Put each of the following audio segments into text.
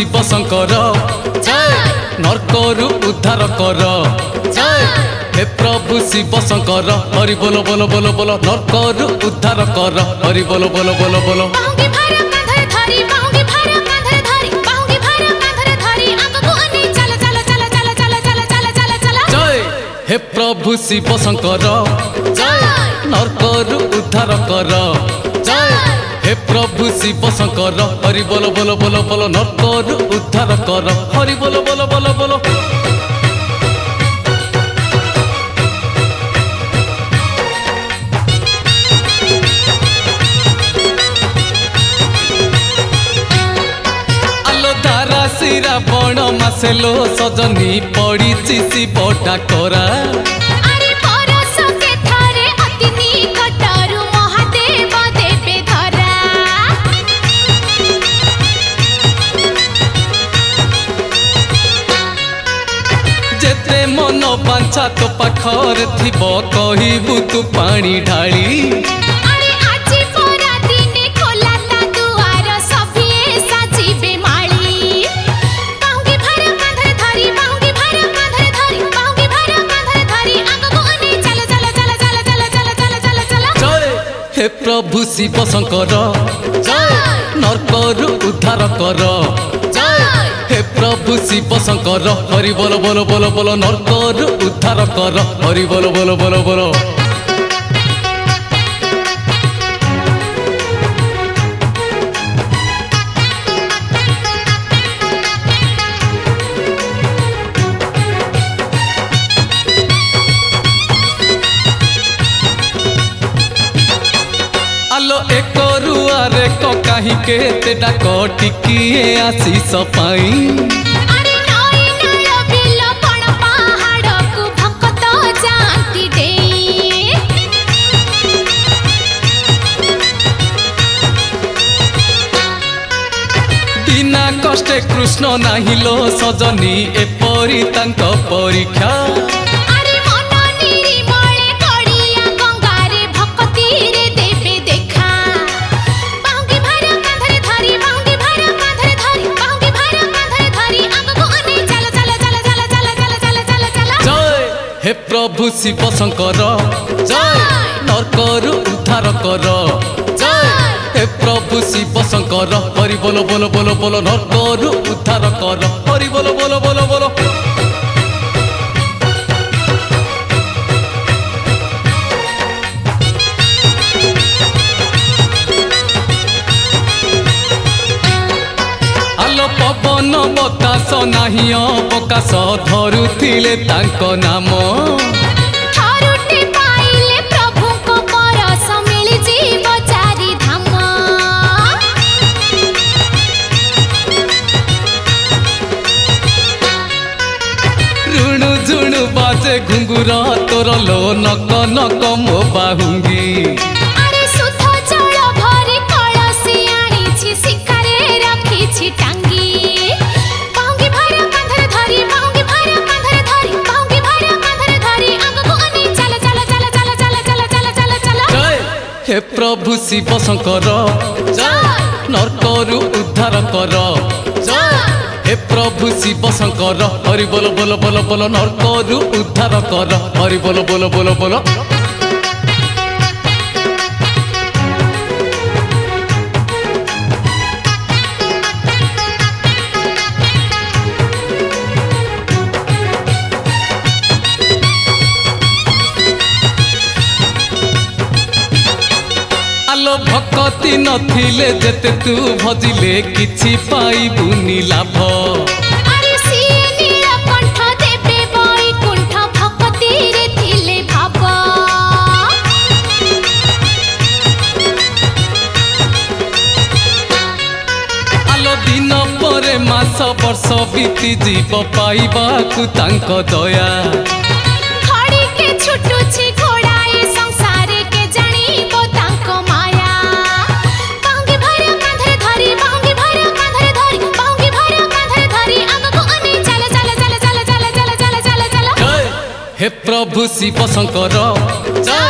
ଶିବଶଙ୍କର ନର୍କରୁ ଉଦ୍ଧାର କର ହେ ପ୍ରଭୁ ଶିବଶଙ୍କର ହରି ବୋଲ ବୋଲ ବୋଲ ବୋଲ ନର୍କରୁ ଉଦ୍ଧାର କର ହରି ବୋଲ ବୋଲ ବୋଲ ବୋଲ ହେ ପ୍ରଭୁ ଶିବଶଙ୍କର ନର୍କରୁ ଉଦ୍ଧାର କର ପ୍ରଭୁ ଶିବ ଶଙ୍କର ହରି ବୋଲ ବୋଲ ବୋଲ ବୋଲ ନର୍କରୁ ଉଦ୍ଧାର କର। ହରି ବୋଲ ବୋଲ ବୋଲ ବୋଲ। ଆଲୋ ଧାରା ଶିରା ବଣ ମାସେଲୋ ସଜନି ପଡ଼ିଛି ଶିବ ଡାକରା ଆଚ୍ଛା ତୋ ପାଖରେ ଥିବ କହିବୁ ତୁ ପାଣି ଢାଳି। ପ୍ରଭୁ ଶିବ ଶଙ୍କର ନର୍କରୁ ଉଦ୍ଧାର କର। ପ୍ରଭୁ ଶିବ ଶଙ୍କର ହରି ବୋଲ ବୋଲ ବୋଲ ବୋଲ ନର୍କରୁ ଉଦ୍ଧାର କର। ହରି ବୋଲ ବୋଲ ବୋଲ ବୋଲ। କାହିଁ କେତେଟା କଟିକିଏ ଆଶିଷ ପାଇଁ ବିନା କଷ୍ଟେ କୃଷ୍ଣ ନାହିଁଲୋ ସଜନୀ ଏପରି ତାଙ୍କ ପରୀକ୍ଷା। ପ୍ରଭୁ ଶିବ ଶଙ୍କର ନର୍କରୁ ଉଦ୍ଧାର କର। ହେ ପ୍ରଭୁ ଶିବ ଶଙ୍କର ହରି ବୋଲ ବୋଲ ବୋଲ ବୋଲ ନର୍କରୁ ଉଦ୍ଧାର କର। ହରି ବୋଲ ବୋଲ ବୋଲ ବୋଲ। ପବନ ବତାସ ନାହିଁ ଅବକାଶ ଧରୁଥିଲେ ତାଙ୍କ ନାମ। তীর তোর লো নক নক মো বাহুঙ্গি হে প্রভু শিব শঙ্কর নর্কରୁ উদ্ধার কর প্রভু শিব শঙ্কর, হরি বল বল বল বল, নর্করু উদ্ধার কর। হরি বল বল বল বল। আলো ভকতি নথিলে যেতে তু ভজিলে কিছু পাইবুনি লাভ ମାସ ବର୍ଷ ବିତି ଯିବ ପାଇବାକୁ ତାଙ୍କ ଦୟା ଖଡ଼ିକେ ଛୁଟୁଛି ଘୋଡ଼ାଏ ସଂସାରେ କେ ଜାଣିବ ତାଙ୍କ ମାୟା ବାହୁଙ୍ଗି ଭାର କାନ୍ଧରେ ଧରି ବାହୁଙ୍ଗି ଭାର କାନ୍ଧରେ ଧରି ବାହୁଙ୍ଗି ଭାର କାନ୍ଧରେ ଧରି ଆଗକୁ ଅନେଇ ଚାଲ ଚାଲ ଚାଲ ଚାଲ ଚାଲ ଚାଲ ଚାଲ ଚାଲ ଚାଲ ଜୟ ହେ ପ୍ରଭୁ ଶିବ ଶଙ୍କର ଜୟ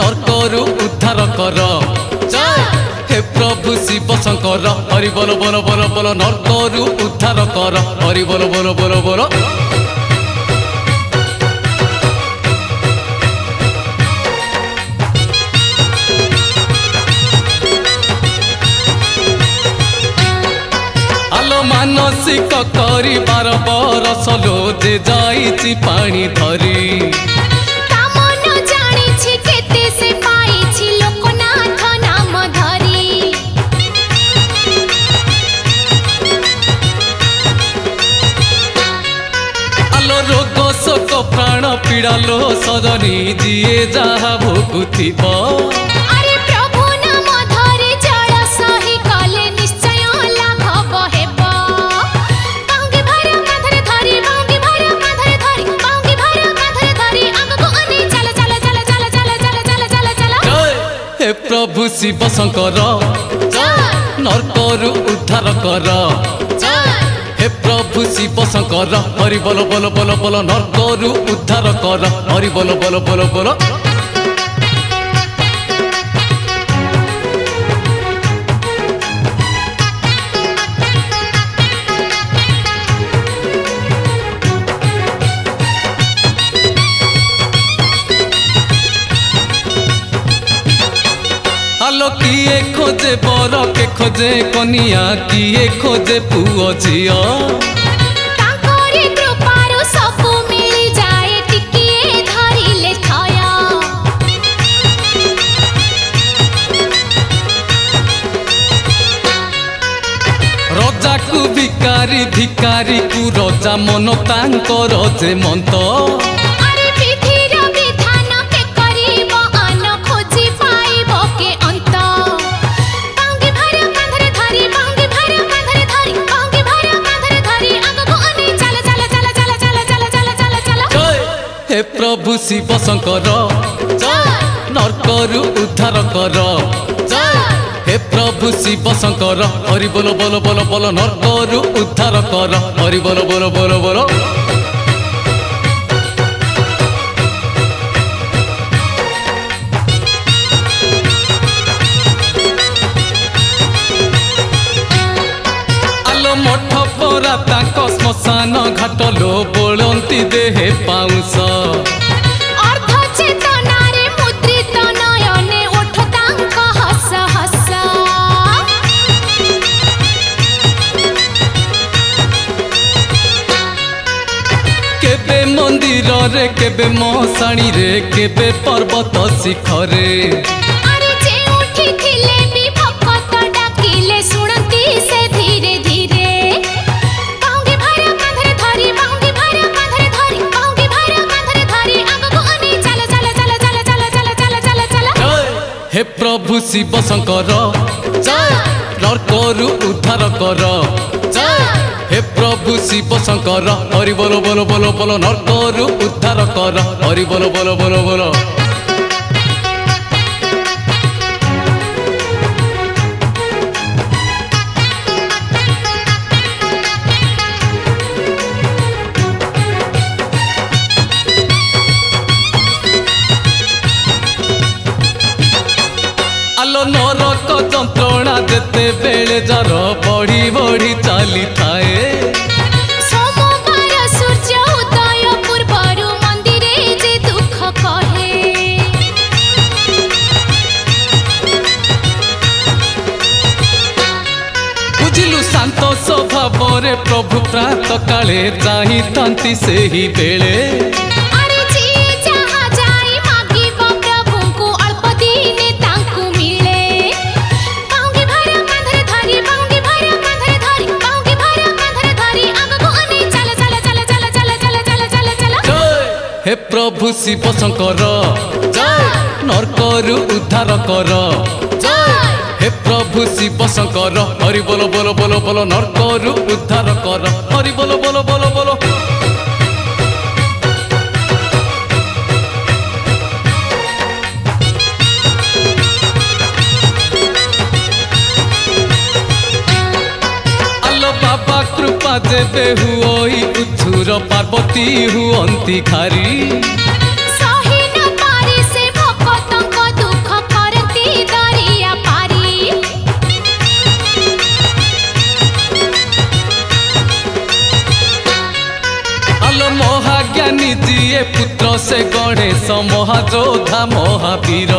ନର୍କରୁ ଉଦ୍ଧାର କର হে প্রভু শিব শঙ্কর হরি বল বল বল বল নর্করু উদ্ধার কর হরি বল বল বল বল ମାନସିକ କରିବାର ବରସ ଲୋ ଯେ ଯାଇଛି ପାଣି ଧରି বিড়ালো সদনী যিয়ে যাহা ভোগুথিব প্রভু শিব শঙ্কর নর্কରୁ উদ্ধার কর হে প্রভু শিব শঙ্কর হরি বল বল বল বল নর্করু উদ্ধার কর হরি বল বল বল বল কিয়ে খোঁজে বরকে খোঁজে কনিয়া কিয়ে খোঁজে পুয় ঝিও রাজাকু ভিকারি ভিকারিকু রজা মন তাঙ্কর যে মন্ত। হে প্রভু শিবশঙ্কর নর্করু উদ্ধার কর হে প্রভু শিবশঙ্কর হরি বল বল বল বল নর্করু উদ্ধার কর হরি বল বল বল বল ଗରା ତାଙ୍କ ଶ୍ମଶାନ ଘାଟ ଲୋ ବୋଳନ୍ତି ଦେହେ ପାଉଁଶ। কেবে মন্দিরে কেবে মশাণীরে কেবে পর্বত শিখরে ଶିବ ଶଙ୍କର ନର୍କରୁ ଉଦ୍ଧାର କର। ହେ ପ୍ରଭୁ ଶିବ ଶଙ୍କର ହରି ବୋଲ ବୋଲ ବୋଲ ନର୍କରୁ ଉଦ୍ଧାର କର। ହରି ବୋଲ ବୋଲ ବୋଲ ବୋଲ। ବେଳେ ଜର ବଢ଼ି ବଢ଼ି ଚାଲିଥାଏ ଶାନ୍ତ ସ୍ୱଭାବରେ ପ୍ରଭୁ ପ୍ରାତକାଳେ ଚାହିଁଥାନ୍ତି ସେହି ବେଳେ ପ୍ରଭୁ ଶିବ ଶଙ୍କର ନର୍କରୁ ଉଦ୍ଧାର କର। ହେ ପ୍ରଭୁ ଶିବ ଶଙ୍କର ହରି ବୋଲ ବୋଲ ବୋଲ ବୋଲ ନର୍କରୁ ଉଦ୍ଧାର କର। ହରି ବୋଲ ବୋଲ ବୋଲ ବୋଲ। ଆଲୋ ବାବା କୃପା ହୁଅଇ ଉଚ୍ଛୁର ପାର୍ବତୀ ହୁଅନ୍ତି ଖାରି ମହାଜ୍ଞାନୀ ଯିଏ ପୁତ୍ର ସେ ଗଣେଶ ମହାଯୋଧା ମହାବୀର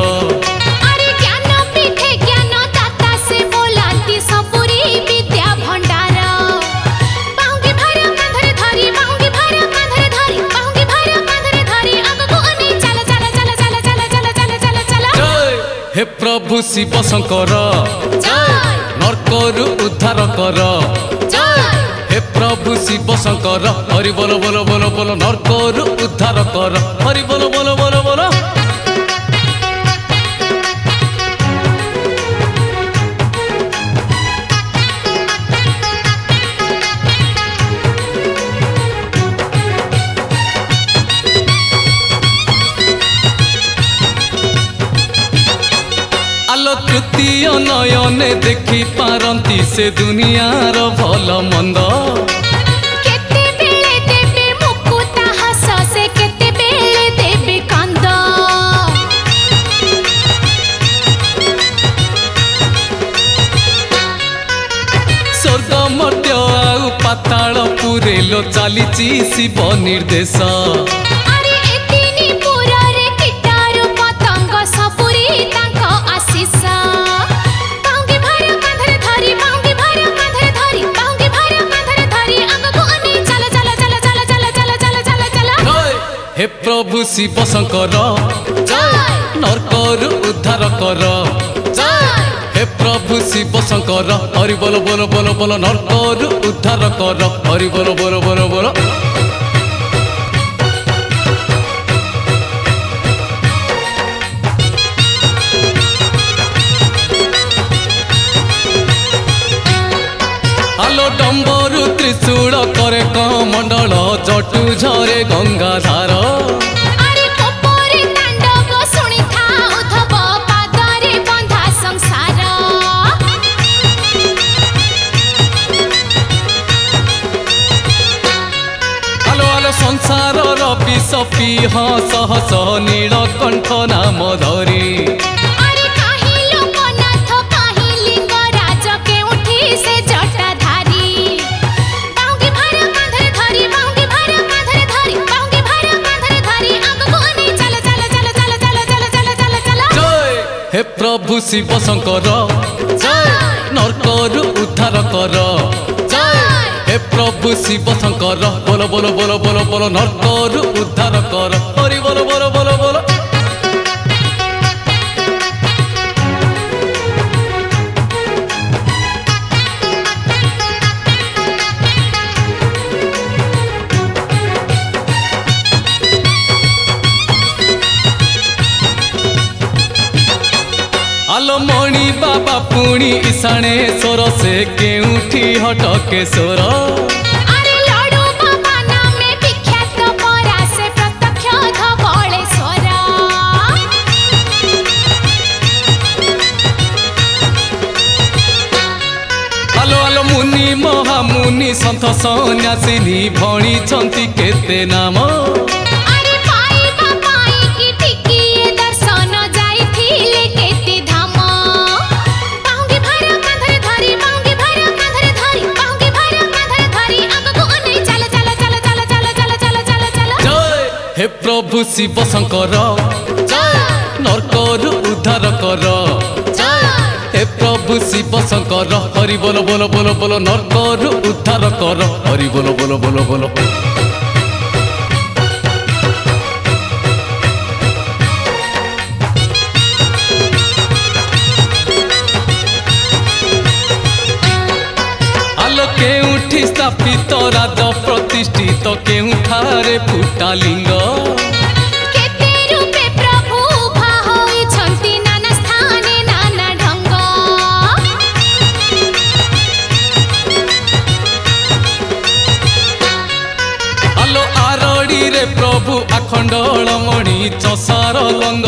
শিব শঙ্কর নর্করু উদ্ধার কর হে প্রভু শিব শঙ্কর হরি বল বল বল বল নর্করু উদ্ধার কর হরি বল বল সে দুনিয়ার ভালো মন্দ ପାତାଳ ପୁରେଲ ଚାଲିଛି ଶିବ ନିର୍ଦ୍ଦେଶ ପ୍ରଭୁ ଶିବ ଶଙ୍କର ଜୟ। ନର୍କରୁ ଉଦ୍ଧାର କର। ଜୟ। ହେ ପ୍ରଭୁ ଶିବ ଶଙ୍କର ହରି ବୋଲ ବୋଲ ବୋଲ ବୋଲ ନର୍କରୁ ଉଦ୍ଧାର କର। ହରି ବୋଲ ବୋଲ ବୋଲ ବୋଲ ତ୍ରିଶୂଳ କରେ କମଣ୍ଡଳ ଚଟୁ ଝରେ ଗଙ୍ଗାଧାର। ସଂସାରର ପିସ ପିହ ସହ ସହ ନୀଳକଣ୍ଠ ନାମ ଧରି। ପ୍ରଭୁ ଶିବ ଶଙ୍କର। ନର୍କରୁ ଉଦ୍ଧାର କର। ହେ ପ୍ରଭୁ ଶିବ ଶଙ୍କର। ବୋଲ ବୋଲ ବୋଲ ବୋଲ ବୋଲ ନର୍କରୁ ଉଦ୍ଧାର କର। ହରି ବୋଲ ବୋଲ ବୋଲ ବୋଲ। ହରି ବାବା ପୁଣି ଇଶାଣେ ସୋର ସେ କେଉଁଠି ହଟକେ ସୋର ମୁନି ମହାମୁନି ସନ୍ଥ ସନ୍ୟାସିନୀ ଭଣିଛନ୍ତି କେତେ ନାମ ପ୍ରଭୁ ଶିବ ଶଙ୍କର ନର୍କରୁ ଉଦ୍ଧାର କର। ହେ ପ୍ରଭୁ ଶିବ ଶଙ୍କର ହରି ବୋଲ ବୋଲ ବୋଲ ବୋଲ ନର୍କରୁ ଉଦ୍ଧାର କର। ହରି ବୋଲ ବୋଲ ବୋଲ ବୋଲ। ଏଠି ସ୍ଥାପିତ ରାଜ ପ୍ରତିଷ୍ଠିତ କେଉଁଠାରେ ଫୁଟାଲିଙ୍ଗ ପ୍ରଭୁ ଆଖଣ୍ଡଳମଣି ଚଷାର ଲଙ୍ଗ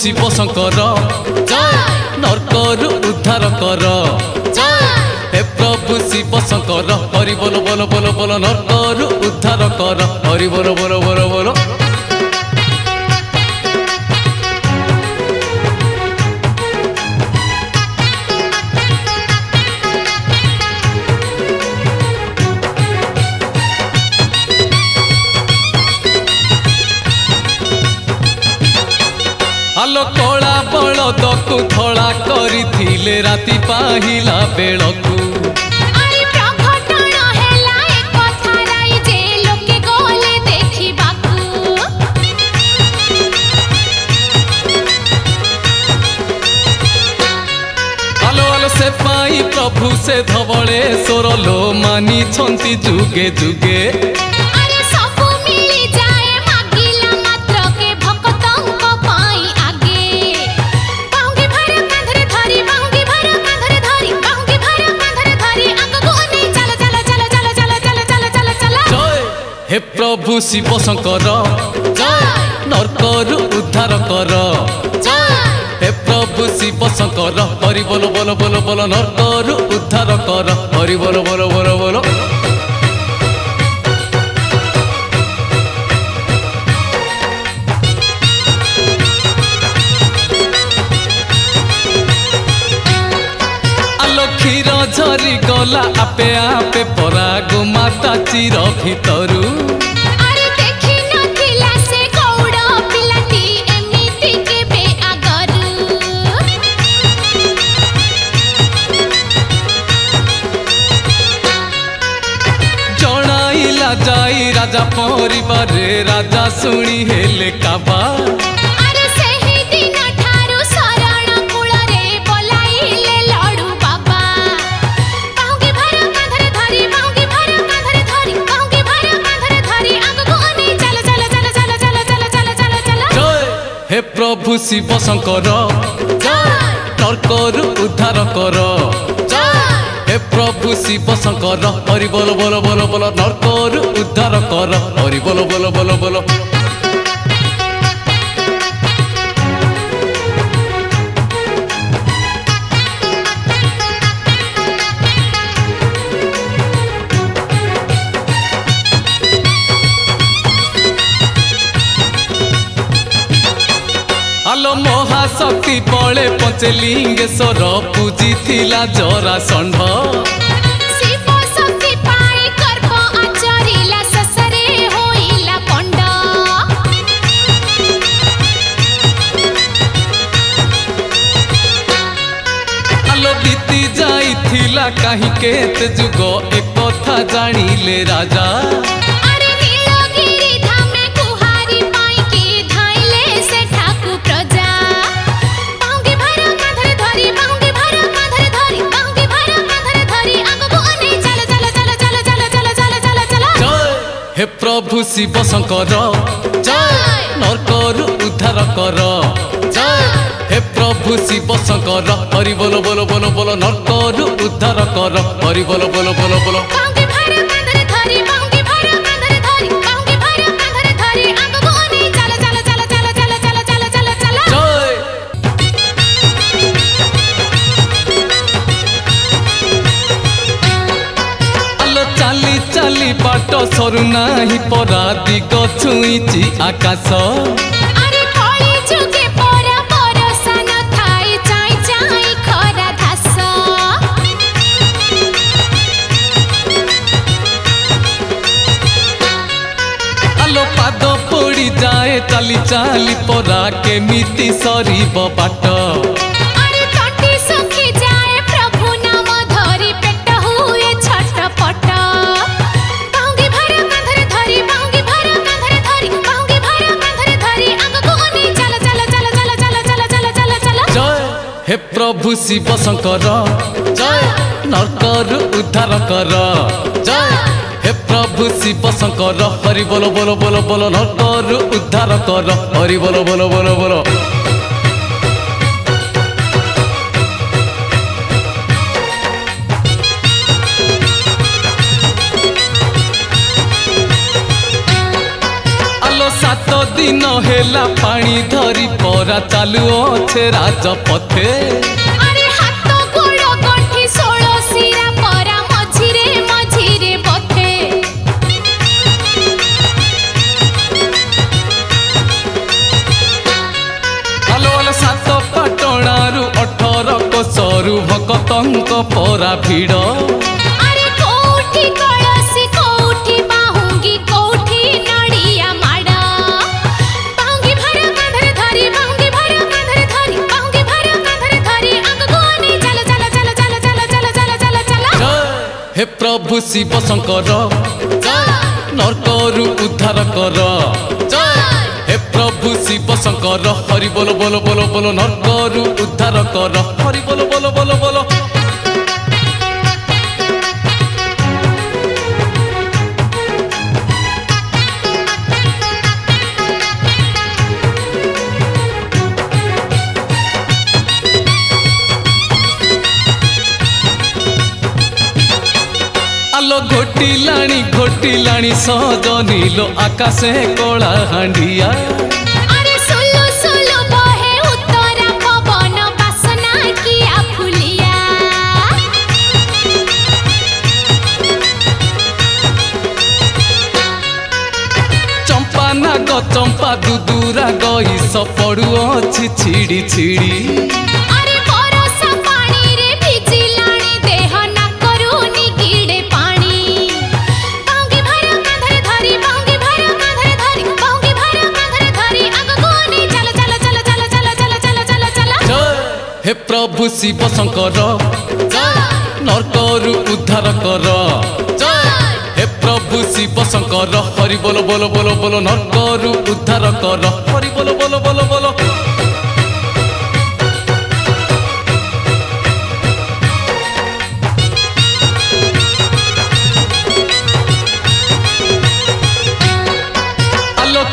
ଶିବ ଶଙ୍କର। ନର୍କରୁ ଉଦ୍ଧାର କର। ହେ ପ୍ରଭୁ ଶିବ ଶଙ୍କର। ହରି ବୋଲ ବୋଲ ବୋଲ ନର୍କରୁ ଉଦ୍ଧାର କର। ହରି ବୋଲ ବୋଲ ଶୃଙ୍ଖଳା କରିଥିଲେ ରାତି ପାହିଲା ବେଳକୁ। ସେ ପାଇଁ ପ୍ରଭୁ ସେ ଧବଳେଶ୍ୱର ଲୋ ମାନିଛନ୍ତି ଯୁଗେ ଯୁଗେ। ପ୍ରଭୁ ଶିବ ଶଙ୍କର। ନର୍କରୁ ଉଦ୍ଧାର କର। ହେ ପ୍ରଭୁ ଶିବ ଶଙ୍କର। ହରି ବୋଲ ବୋଲ ବୋଲ ବୋଲ ନର୍କରୁ ଉଦ୍ଧାର କର। ହରି ବୋଲ ବୋଲ ବୋଲ ବୋଲ। ঝরি গলা আপে আপে পরাগ মাতা চির ভিতরু জনাইলা যাই রাজা পরিবারে রাজা শুনি হেলে কাবা ପ୍ରଭୁ ଶିବ ଶଙ୍କର ନର୍କରୁ ଉଦ୍ଧାର କର। ହେ ପ୍ରଭୁ ଶିବ ଶଙ୍କର ହରି ବୋଲ ବୋଲ ବୋଲ ନର୍କରୁ ଉଦ୍ଧାର କର। ହରି ବୋଲ ବୋଲ ବୋଲ ବୋଲ ଆଲୋ ମହାଶକ୍ତି ବଳେ ପଞ୍ଚଲିଙ୍ଗେଶ୍ୱର ପୂଜିଥିଲା ଜରାଷଣ୍ଢ ଯାଇଥିଲା କାହିଁକେ ଏତେ ଯୁଗ ଏ କଥା ଜାଣିଲେ ରାଜା হে প্রভু শিব শঙ্কর নরকর উদ্ধার কর হে প্রভু শিব শঙ্কর হরি বল বল বল বল নরকর উদ্ধার কর হরি বল বল বল বল ସରୁ ନାହିଁ ପରା ଦିଗ ଛୁଇଁଛି ଆକାଶ ଚାଲି ଚାଲି ପରା କେମିତି ସରିବ ବାଟ ପ୍ରଭୁ ଶିବ ଶଙ୍କର ଜୟ ନର୍କରୁ ଉଦ୍ଧାର କର ଜୟ ହେ ପ୍ରଭୁ ଶିବ ଶଙ୍କର ହରି ବୋଲ ବୋଲ ବୋଲ ବୋଲ ନର୍କରୁ ଉଦ୍ଧାର କର ହରି ବୋଲ ବୋଲ ବୋଲ ବୋଲ ଦିନ ହେଲା ପାଣି ଧରି ପରା ଚାଲୁ ଅଛେ ପାଟଣାରୁ ଅଠର କୋଷରୁ ଭକତଙ୍କ ପରା ଭିଡ଼। ପ୍ରଭୁ ଶିବ ଶଙ୍କର ଜୟ ନରକରୁ ଉଦ୍ଧାର କର ଜୟ ହେ ପ୍ରଭୁ ଶିବ ଶଙ୍କର ହରି ବୋଲ ବୋଲ ବୋଲ ବୋଲ ନରକରୁ ଉଦ୍ଧାର କର ହରି ବୋଲ ବୋଲ ବୋଲ ବୋଲ ଘଟିଲାଣି ଘଟିଲାଣି ସହଜ ନୀଲ ଆକାଶେ କଳା ହାଣ୍ଡିଆ। ଚମ୍ପା ଦୁଦୁରା ଗଈ ସପଡ଼ୁ ଅଛି ଛିଡ଼ି ଛିଡ଼ି। ପ୍ରଭୁ ଶିବ ଶଙ୍କର। ନରକରୁ ଉଦ୍ଧାର କର। ହେ ପ୍ରଭୁ ଶିବ ଶଙ୍କର ହରି ବୋଲ ବୋଲ ବୋଲ ନରକରୁ ଉଦ୍ଧାର କର। ହରି ବୋଲ ବୋଲ ବୋଲ ବୋଲ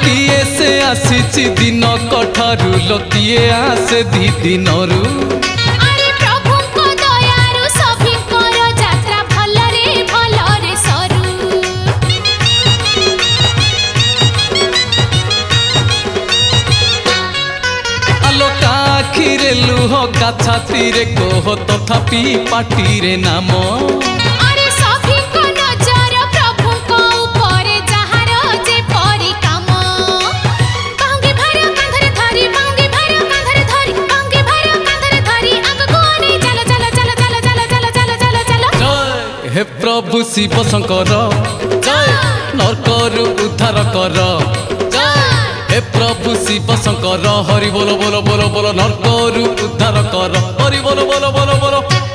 ଗୋଟିଏ ସେ ଆସିଛି ଦିନ କଠାରୁ ଲତିଏ ଆସେ ଦି ଦିନରୁ আখিরে লুহ গাছাতিরে কোহ তথাপি পাটিরে নাম ପ୍ରଭୁ ଶିବ ଶଙ୍କର ନରକରୁ ଉଦ୍ଧାର କର ହେ ପ୍ରଭୁ ଶିବ ଶଙ୍କର ହରି ବୋଲ ବୋଲ ବୋଲ ବୋଲ ନରକରୁ ଉଦ୍ଧାର କର ହରି ବୋଲ ବୋଲ ବୋଲ ବୋଲ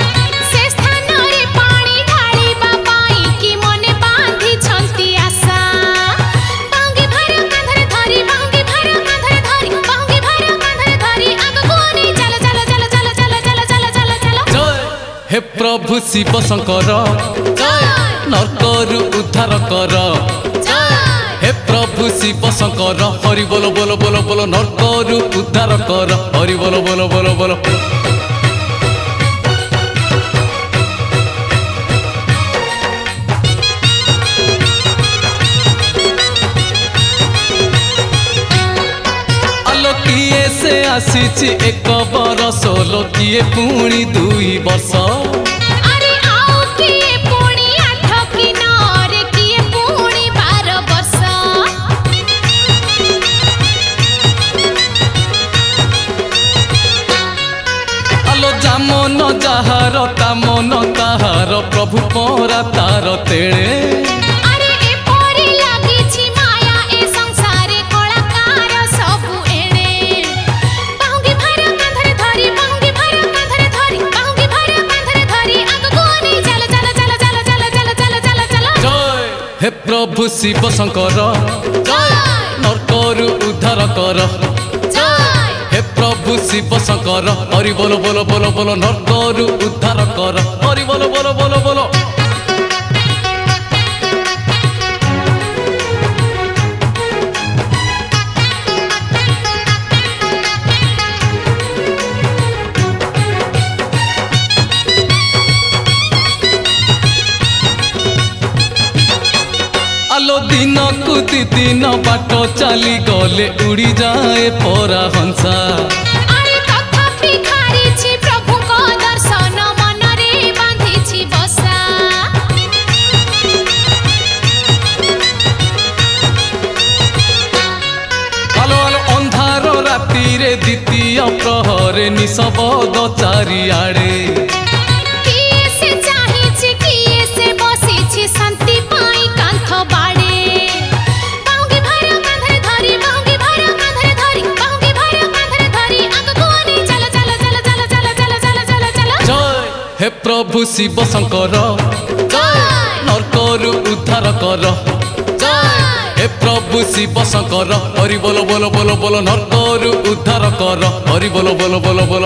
হে প্রভু শিব শঙ্কর জয় নরকরু উদ্ধার কর জয় হে প্রভু শিব শঙ্কর হরি বল বল বল বল নরকরু উদ্ধার কর হরি বল বল বল বল ସେ ଆସିଛି ଏକ ବରଷ ଲୋକିଏ ପୁଣି ଦୁଇ ବର୍ଷ। ଯାହାର ତା ମନ ତାହାର ପ୍ରଭୁ ପରା ତାର ତେଳେ। ପ୍ରଭୁ ଶିବ ଶଙ୍କର ନର୍କରୁ ଉଦ୍ଧାର କର ହେ ପ୍ରଭୁ ଶିବ ଶଙ୍କର ହରି ବୋଲ ବୋଲ ବୋଲ ବୋଲ ନର୍କରୁ ଉଦ୍ଧାର କର ହରି ବୋଲ ବୋଲ ବୋଲ ବୋଲ ଦିନକୁ ଦି ଦିନ ବାଟ ଚାଲି ଗଲେ ଉଡ଼ିଯାଏ ପରା ହଂସା ରାତିରେ ଦ୍ୱିତୀୟ ପ୍ରହରେ ନିଶବଦ ଚାରିଆଡ଼େ ପ୍ରଭୁ ଶିବ ଶଙ୍କର ଜୟ ନର୍କରୁ ଉଦ୍ଧାର କର ଜୟ ହେ ପ୍ରଭୁ ଶିବ ଶଙ୍କର ହରି ବୋଲ ବୋଲ ବୋଲ ବୋଲ ନର୍କରୁ ଉଦ୍ଧାର କର ହରି ବୋଲ ବୋଲ ବୋଲ ବୋଲ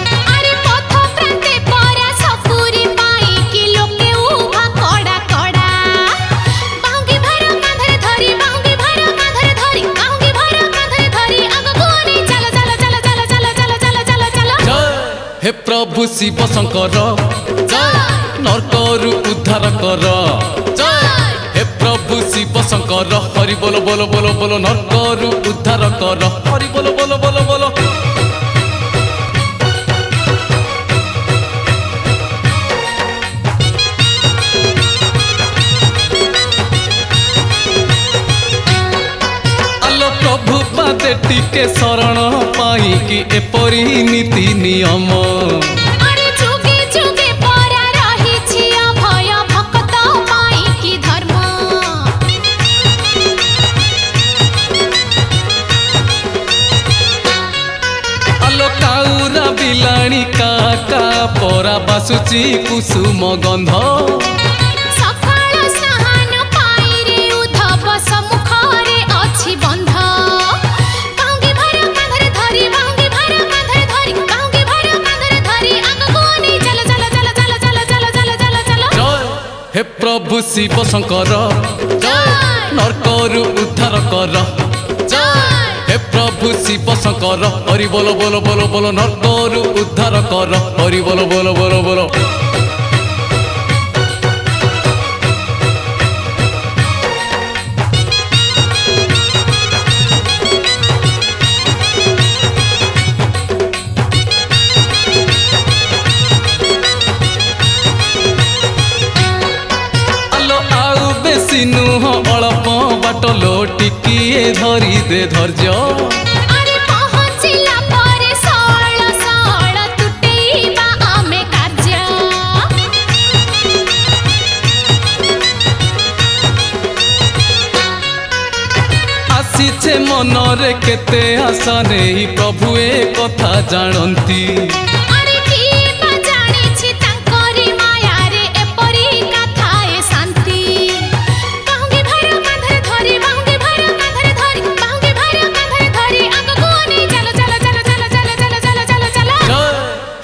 ପ୍ରଭୁ ଶିବ ଶଙ୍କର ନର୍କରୁ ଉଦ୍ଧାର କର। ହେ ପ୍ରଭୁ ଶିବ ଶଙ୍କର ହରି ବୋଲ ବୋଲ ବୋଲ ବୋଲ ନର୍କରୁ ଉଦ୍ଧାର କର। ହରି ବୋଲ ବୋଲ ବୋଲ ବୋଲ। ଟିକେ ଶରଣ ପାଇକି ଏପରି ନୀତି ନିୟମ। ଭାସୁଛି କୁସୁମ ଗନ୍ଧ। ପ୍ରଭୁ ଶିବ ଶଙ୍କର ନର୍କରୁ ଉଦ୍ଧାର କର। শিব শঙ্কর হরি বল বল বল বল নর্করু উদ্ধার কর, হরি বল বল বল বল। নুহ, অল্প বাট লোটিকিয়ে ধরি দে ধৈর্য ଆସିଛେ ମନରେ କେତେ ଆଶା ନେଇ ପ୍ରଭୁ ଏ କଥା ଜାଣନ୍ତି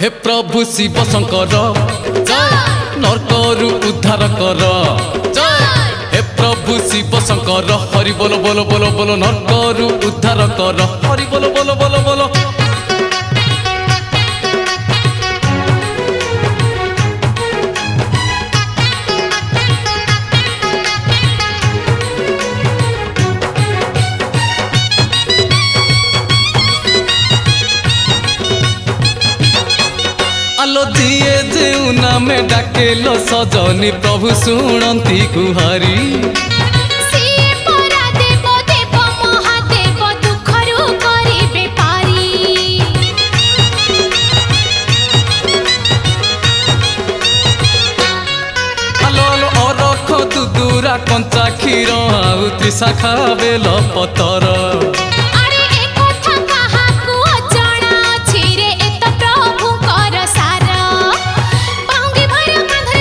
হে প্রভু শিব শঙ্কর নর্করু উদ্ধার কর ଶିବ ଶଙ୍କର ହରି ବୋଲ ବୋଲ ବୋଲ ବୋଲ ନର୍କରୁ ଉଦ୍ଧାର କର। ହରି ବୋଲ ବୋଲ ବୋଲ ବୋଲ। ଯେଉଁ ନାମେ ଡାକେଲ ସଜନି ପ୍ରଭୁ ଶୁଣନ୍ତି ଗୁହାରି प्रभु कर सार। पांगी भर अकांधर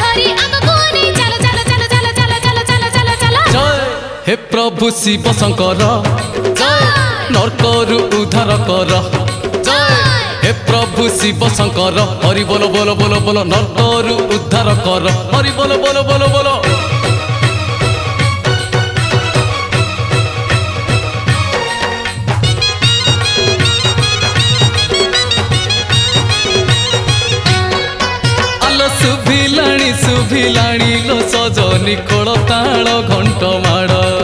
धरी आगो गुने चल चल चल चल चल चल चल जाए फ्रभु सी पसंकरा शिवर नर्कु उद्धार गर। ପ୍ରଭୁ ଶିବ ଶଙ୍କର ହରି ବୋଲ ବୋଲ ବୋଲ ବୋଲ ନର୍କରୁ ଉଦ୍ଧାର କର ହରି ବୋଲ ବୋଲ ବୋଲ ବୋଲ ଶୁଭିଲାଣି ଶୁଭିଲାଣି ଲୋ ସଜନି ଖୋଳ ତାଳ ଘଣ୍ଟ ମାଡ଼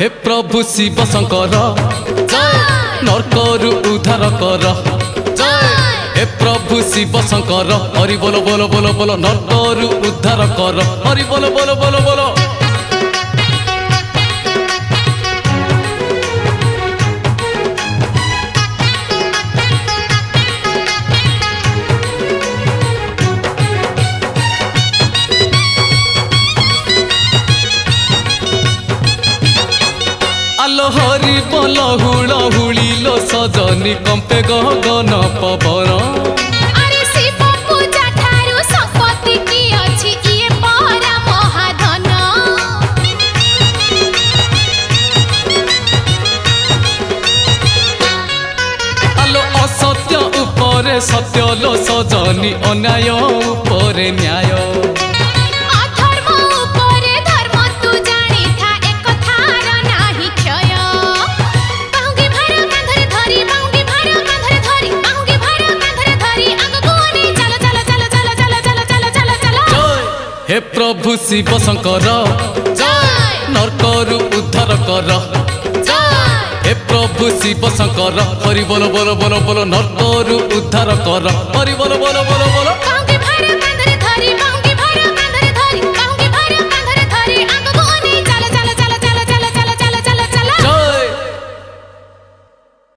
ହେ ପ୍ରଭୁ ଶିବ ଶଙ୍କର। ନର୍କରୁ ଉଦ୍ଧାର କର। ହେ ପ୍ରଭୁ ଶିବ ଶଙ୍କର। ହରି ବୋଲ ବୋଲ ବୋଲ ବୋଲ ନର୍କରୁ ଉଦ୍ଧାର କର। ହରି ବୋଲ ବୋଲ ବୋଲ ବୋଲ। ଆଲୋ ହରି ବୋଲ ହୁଳ ହୁଳିଲୋ ସଜନି କମ୍ପେ ଗଗନ ପବନ ସତ୍ୟ ଉପରେ ସତ୍ୟ ଲୋ ସଜନି ଅନ୍ୟାୟ ଉପରେ ନ୍ୟାୟ শিব শঙ্কর জয় নরকরু উদ্ধার কর জয় হে প্রভু শিব শঙ্কর হরি বল বল বল বল নরকরু উদ্ধার কর হরি বল বল বল বল